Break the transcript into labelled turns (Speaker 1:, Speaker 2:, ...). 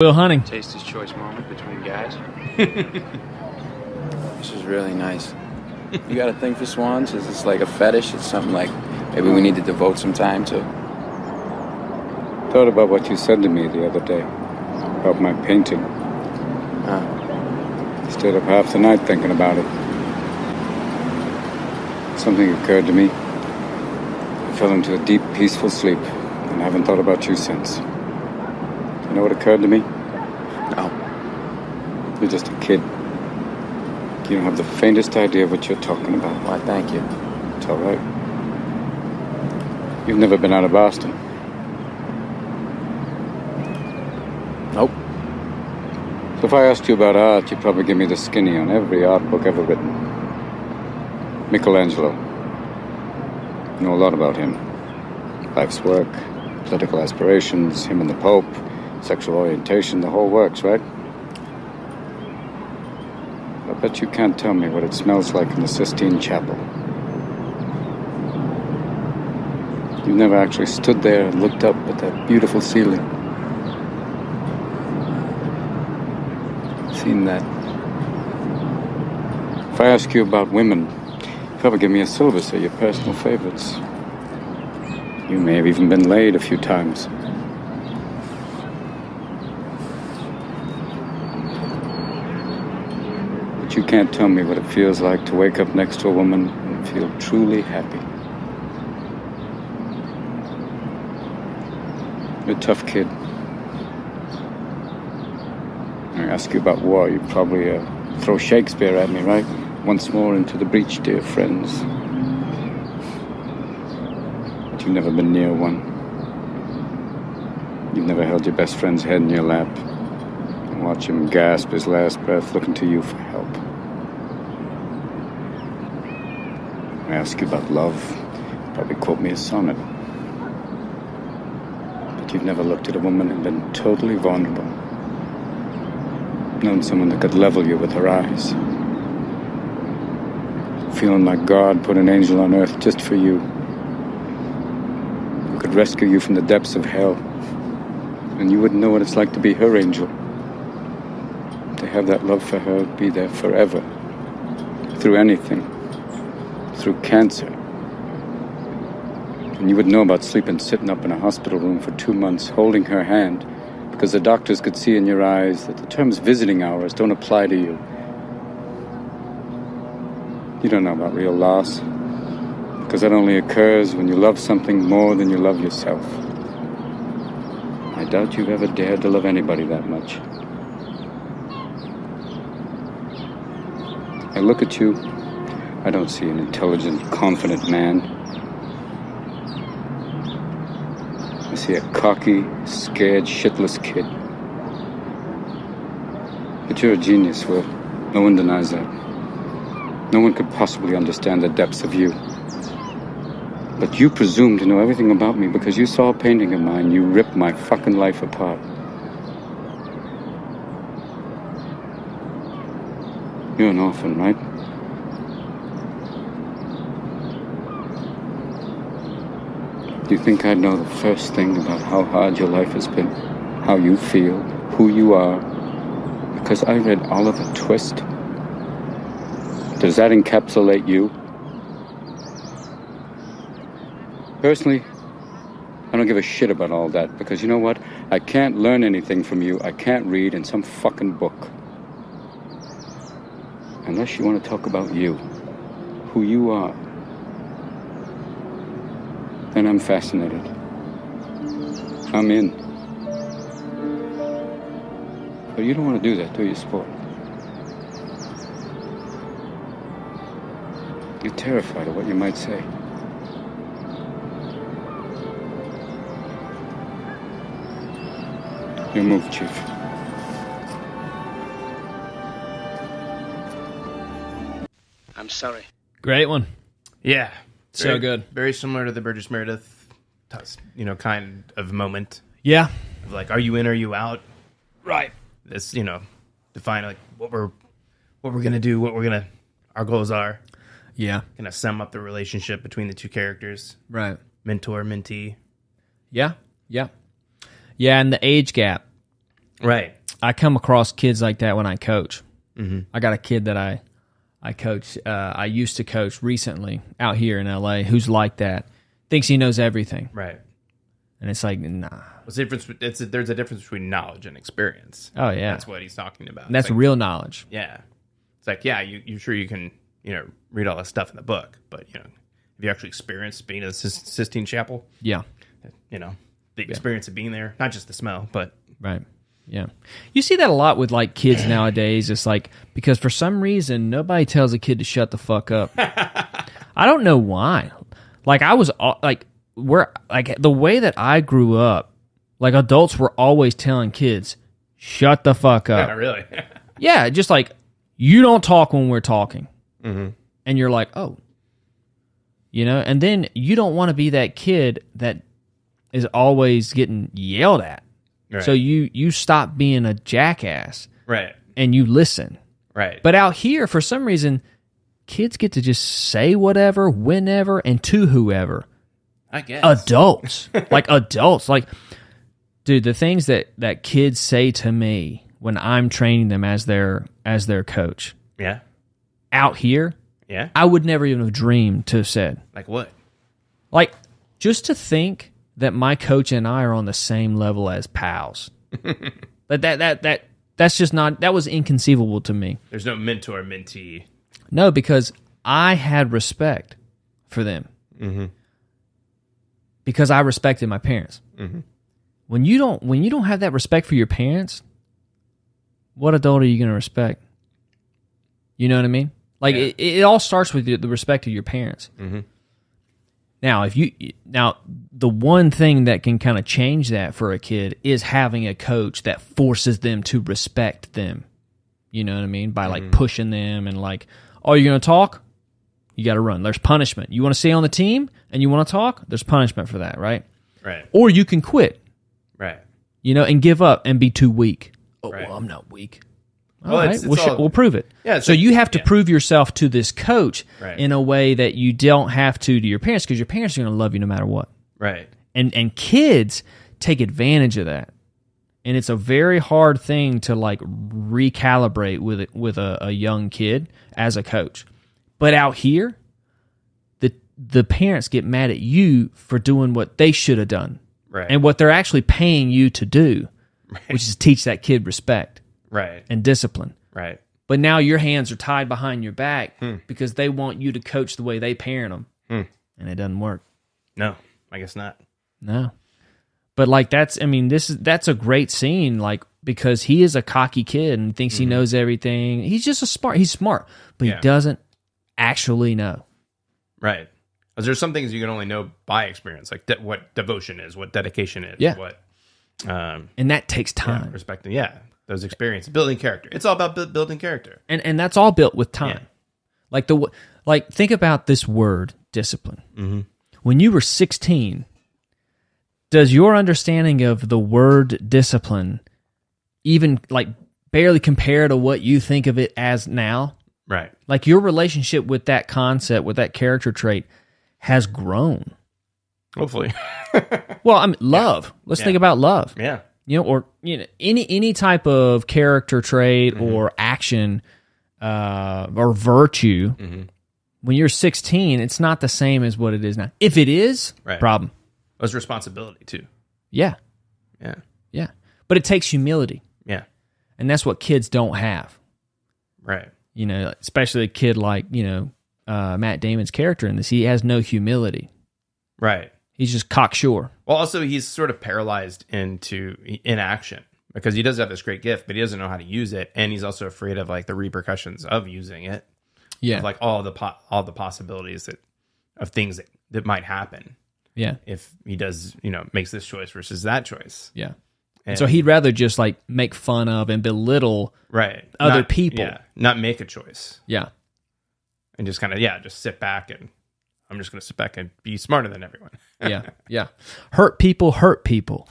Speaker 1: Will Hunting.
Speaker 2: Taster's choice moment between guys.
Speaker 3: This is really nice. You got a thing for swans? Is this like a fetish? It's something like maybe we need to devote some time to.
Speaker 4: Thought about what you said to me the other day about my painting.
Speaker 3: Uh,
Speaker 4: Stayed up half the night thinking about it. Something occurred to me. I fell into a deep, peaceful sleep, and I haven't thought about you since. Know what occurred to me?
Speaker 3: no.
Speaker 4: You're just a kid. You don't have the faintest idea of what you're talking about.
Speaker 3: Why, thank you.
Speaker 4: It's all right. You've never been out of Boston.
Speaker 3: Nope.
Speaker 4: So if I asked you about art, you'd probably give me the skinny on every art book ever written. Michelangelo. You know a lot about him. Life's work, political aspirations, him and the Pope, sexual orientation, the whole works, right? I bet you can't tell me what it smells like in the Sistine Chapel. You've never actually stood there and looked up at that beautiful ceiling. Seen that. If I ask you about women, you probably give me a syllabus of your personal favorites. You may have even been laid a few times. You can't tell me what it feels like to wake up next to a woman and feel truly happy. You're a tough kid. I ask you about war, you probably uh, throw Shakespeare at me, right? Once more into the breach, dear friends. But you've never been near one. You've never held your best friend's head in your lap and watch him gasp his last breath looking to you for I ask you about love, probably quote me a sonnet. But you've never looked at a woman and been totally vulnerable known someone that could level you with her eyes. Feeling like God put an angel on earth just for you. Who could rescue you from the depths of hell. And you wouldn't know what it's like to be her angel. To have that love for her be there forever. Through anything. Through cancer. And you would know about sleeping sitting up in a hospital room for two months, holding her hand because the doctors could see in your eyes that the terms visiting hours don't apply to you. You don't know about real loss, because that only occurs when you love something more than you love yourself. I doubt you've ever dared to love anybody that much. I look at you, I don't see an intelligent, confident man. I see a cocky, scared, shitless kid. But you're a genius, Will. No one denies that. No one could possibly understand the depths of you. But you presume to know everything about me because you saw a painting of mine. You ripped my fucking life apart. You're an orphan, right? Do you think I'd know the first thing about how hard your life has been? How you feel? Who you are? Because I read Oliver Twist? Does that encapsulate you? Personally, I don't give a shit about all that because you know what? I can't learn anything from you. I can't read in some fucking book. Unless you want to talk about you, who you are. Then I'm fascinated. I'm in. But you don't want to do that, do you, Sport? You're terrified of what you might say. Your move, Chief.
Speaker 2: I'm sorry.
Speaker 1: Great one.
Speaker 5: Yeah,
Speaker 1: So
Speaker 5: Very-
Speaker 1: good.
Speaker 5: Very similar to the Burgess Meredith, you know, kind of moment
Speaker 1: Yeah.
Speaker 5: of like, are you in? Are you out?
Speaker 1: Right.
Speaker 5: This, you know, define like what we're what we're gonna do, what we're gonna our goals are.
Speaker 1: Yeah.
Speaker 5: Kind of sum up the relationship between the two characters,
Speaker 1: Right.
Speaker 5: mentor mentee.
Speaker 1: Yeah. Yeah. Yeah, and the age gap.
Speaker 5: Right.
Speaker 1: I come across kids like that when I coach. Mm-hmm. I got a kid that I I coach. Uh, I used to coach recently out here in LA who's like that. Thinks he knows everything,
Speaker 5: Right.
Speaker 1: and it's like, nah.
Speaker 5: What's the difference? It's a, there's a difference between knowledge and experience.
Speaker 1: Oh yeah,
Speaker 5: That's what he's talking about.
Speaker 1: And that's
Speaker 5: like,
Speaker 1: real knowledge.
Speaker 5: Yeah. It's like, yeah, you you sure you can you know read all that stuff in the book, but you know, have you actually experienced being in the Sistine Chapel,
Speaker 1: Yeah,
Speaker 5: you know, the experience of being there, not just the smell, but
Speaker 1: right. Yeah, you see that a lot with like kids nowadays. It's like because for some reason nobody tells a kid to shut the fuck up. I don't know why. Like I was like where like the way that I grew up, like adults were always telling kids, "Shut the fuck up."
Speaker 5: really.
Speaker 1: Yeah, just like you don't talk when we're talking, mm-hmm. and you're like, oh, you know, and then you don't want to be that kid that is always getting yelled at.
Speaker 5: Right.
Speaker 1: So you you stop being a jackass
Speaker 5: right.
Speaker 1: and you listen.
Speaker 5: Right.
Speaker 1: But out here, for some reason, kids get to just say whatever, whenever, and to whoever.
Speaker 5: I guess.
Speaker 1: Adults, like adults, like dude, the things that that kids say to me when I'm training them as their as their coach
Speaker 5: yeah.
Speaker 1: out here,
Speaker 5: Yeah.
Speaker 1: I would never even have dreamed to have said.
Speaker 5: Like what?
Speaker 1: Like just to think that my coach and I are on the same level as pals. but that that that that's just not that was inconceivable to me.
Speaker 5: There's no mentor mentee.
Speaker 1: No, because I had respect for them. Mm-hmm. Because I respected my parents. Mm-hmm. When you don't when you don't have that respect for your parents, what adult are you going to respect? You know what I mean? Like
Speaker 5: Yeah.
Speaker 1: it, it all starts with the, the respect of your parents. Mm-hmm. Now, if you now the one thing that can kind of change that for a kid is having a coach that forces them to respect them. You know what I mean? By like mm-hmm. pushing them and like, oh, you're gonna talk, you got to run. There's punishment. You want to stay on the team and you want to talk, there's punishment for that, right?
Speaker 5: Right.
Speaker 1: Or you can quit,
Speaker 5: Right.
Speaker 1: you know, and give up and be too weak. Oh,
Speaker 5: Right.
Speaker 1: well, I'm not weak.
Speaker 5: Well,
Speaker 1: All right,
Speaker 5: it's-
Speaker 1: we'll, sh-
Speaker 5: all-
Speaker 1: we'll prove it.
Speaker 5: Yeah,
Speaker 1: So
Speaker 5: like-
Speaker 1: you have to
Speaker 5: yeah.
Speaker 1: prove yourself to this coach
Speaker 5: Right.
Speaker 1: in a way that you don't have to to your parents because your parents are going to love you no matter what.
Speaker 5: Right.
Speaker 1: And and kids take advantage of that. And it's a very hard thing to like recalibrate with it with a, a young kid as a coach. But out here, the the parents get mad at you for doing what they should have done.
Speaker 5: Right.
Speaker 1: And what they're actually paying you to do, which is teach that kid respect
Speaker 5: Right.
Speaker 1: and discipline.
Speaker 5: Right.
Speaker 1: But now your hands are tied behind your back
Speaker 5: Hmm.
Speaker 1: because they want you to coach the way they parent them. And it doesn't work.
Speaker 5: No, I guess not.
Speaker 1: No. But like that's I mean this is that's a great scene like because he is a cocky kid and thinks he knows everything. He's just a smart he's smart, but
Speaker 5: Mm-hmm. Yeah.
Speaker 1: he doesn't actually know.
Speaker 5: Right. 'Cause there's some things you can only know by experience, like de- what devotion is, what dedication is,
Speaker 1: Yeah.
Speaker 5: what um,
Speaker 1: And that takes
Speaker 5: yeah,
Speaker 1: time.
Speaker 5: respecting. Yeah, those experiences, building character. It's all about bu- building character.
Speaker 1: And and that's all built with time.
Speaker 5: Yeah.
Speaker 1: Like the like think about this word discipline.
Speaker 5: Mm-hmm.
Speaker 1: When you were 16, does your understanding of the word discipline even like barely compare to what you think of it as now?
Speaker 5: Right.
Speaker 1: Like your relationship with that concept, with that character trait, has grown.
Speaker 5: Hopefully.
Speaker 1: Well, I mean, love. Let's
Speaker 5: Yeah.
Speaker 1: think about love.
Speaker 5: yeah.
Speaker 1: You know, or you know, any any type of character trait
Speaker 5: Mm-hmm.
Speaker 1: or action uh, or virtue.
Speaker 5: Mm-hmm.
Speaker 1: When you're 16, it's not the same as what it is now. If it is,
Speaker 5: Right.
Speaker 1: problem.
Speaker 5: It was responsibility too.
Speaker 1: Yeah,
Speaker 5: Yeah.
Speaker 1: yeah. But it takes humility,
Speaker 5: Yeah.
Speaker 1: and that's what kids don't have.
Speaker 5: Right.
Speaker 1: You know, especially a kid like you know uh, Matt Damon's character in this. He has no humility.
Speaker 5: Right.
Speaker 1: He's just cocksure.
Speaker 5: Well, also he's sort of paralyzed into inaction because he does have this great gift, but he doesn't know how to use it, and he's also afraid of like the repercussions of using it.
Speaker 1: Yeah,
Speaker 5: Of, like all the po- all the possibilities that of things that, that might happen
Speaker 1: yeah,
Speaker 5: if he does, you know, makes this choice versus that choice.
Speaker 1: yeah.
Speaker 5: And,
Speaker 1: So he'd rather just like make fun of and belittle.
Speaker 5: right
Speaker 1: other
Speaker 5: Not-
Speaker 1: people.
Speaker 5: yeah, not make a choice
Speaker 1: Yeah,
Speaker 5: and just kind of yeah, just sit back and I'm just going to sit back and be smarter than everyone.
Speaker 1: yeah, yeah. Hurt people hurt people.